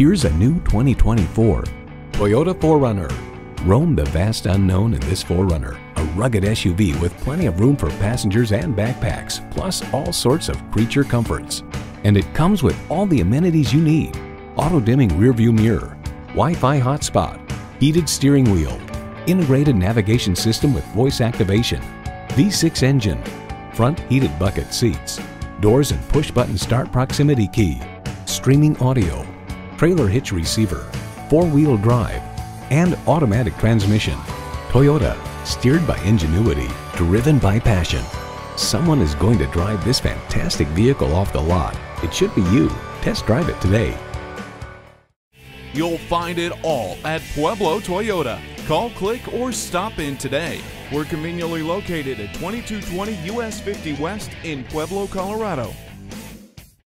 Here's a new 2024 Toyota 4Runner. Roam the vast unknown in this 4Runner, a rugged SUV with plenty of room for passengers and backpacks, plus all sorts of creature comforts. And it comes with all the amenities you need. Auto-dimming rearview mirror, Wi-Fi hotspot, heated steering wheel, integrated navigation system with voice activation, V6 engine, front heated bucket seats, doors and push-button start proximity key, streaming audio, trailer hitch receiver, four-wheel drive, and automatic transmission. Toyota, steered by ingenuity, driven by passion. Someone is going to drive this fantastic vehicle off the lot. It should be you. Test drive it today. You'll find it all at Pueblo Toyota. Call, click, or stop in today. We're conveniently located at 2220 US 50 West in Pueblo, Colorado.